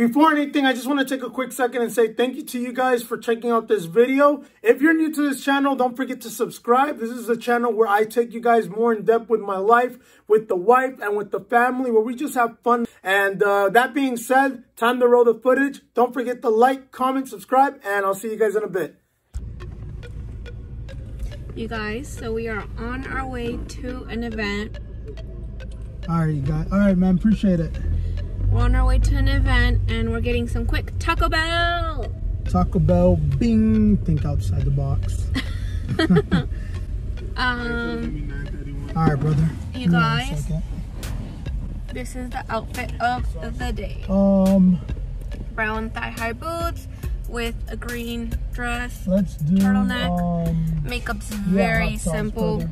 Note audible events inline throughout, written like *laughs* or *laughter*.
Before anything, I just want to take a quick second and say thank you to you guys for checking out this video. If you're new to this channel, don't forget to subscribe. This is a channel where I take you guys more in depth with my life, with the wife, and with the family, where we just have fun. And uh, that being said, time to roll the footage. Don't forget to like, comment, subscribe, and I'll see you guys in a bit. You guys, so we are on our way to an event. All right, you guys. All right, man. Appreciate it. We're on our way to an event and we're getting some quick Taco Bell. Taco Bell, bing, think outside the box. *laughs* *laughs* um, All right, brother. You guys, this is the outfit of the day. Um, brown thigh-high boots with a green dress. Let's do turtleneck. Um, Makeup's very yeah, simple.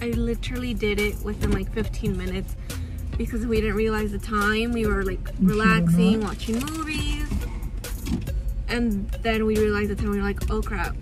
I literally did it within like 15 minutes because we didn't realize the time. We were like relaxing, watching movies. And then we realized the time. We were like, oh crap.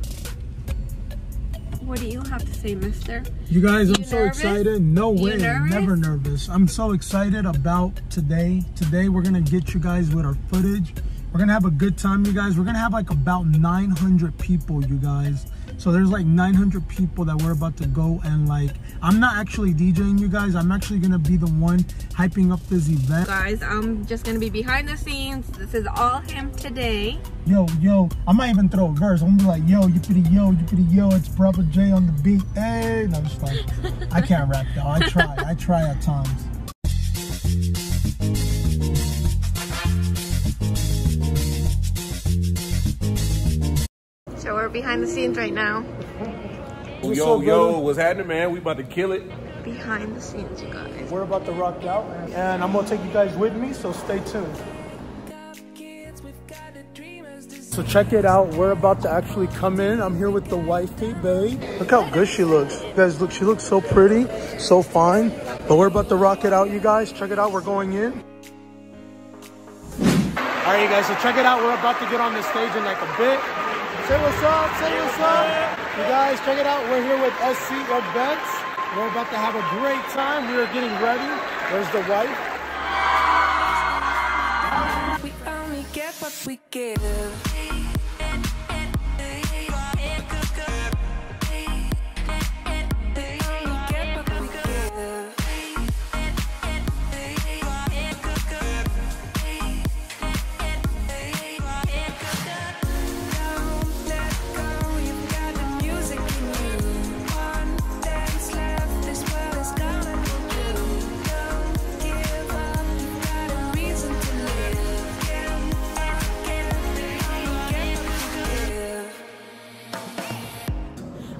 What do you have to say, mister? You guys, you I'm nervous? so excited. No way. Nervous? Never nervous. I'm so excited about today. Today, we're going to get you guys with our footage. We're going to have a good time, you guys. We're going to have like about 900 people, you guys. So there's like 900 people that we're about to go and like, I'm not actually DJing you guys. I'm actually gonna be the one hyping up this event. Guys, I'm just gonna be behind the scenes. This is all him today. Yo, yo, I might even throw a verse. I'm gonna be like, yo, you pretty yo, you pretty yo, it's Bravo Jay on the beat. Hey, no, just like, I can't rap though. I try, I try at times. So we're behind the scenes right now. Yo, so yo, what's happening, man? We about to kill it. Behind the scenes, you guys. We're about to rock out, and I'm gonna take you guys with me, so stay tuned. So check it out. We're about to actually come in. I'm here with the wifey, babe. Look how good she looks. You guys, look, she looks so pretty, so fine. But we're about to rock it out, you guys. Check it out. We're going in. All right, you guys, so check it out. We're about to get on the stage in like a bit. Say what's up, say what's up. You guys, check it out. We're here with SC Events. We're about to have a great time. We are getting ready. There's the wife. We only get what we give.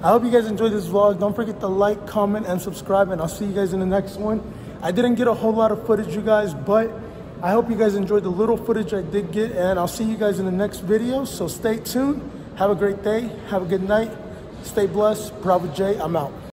I hope you guys enjoyed this vlog. Don't forget to like, comment, and subscribe, and I'll see you guys in the next one. I didn't get a whole lot of footage, you guys, but I hope you guys enjoyed the little footage I did get, and I'll see you guys in the next video. So stay tuned. Have a great day. Have a good night. Stay blessed. Bravo Jay, I'm out.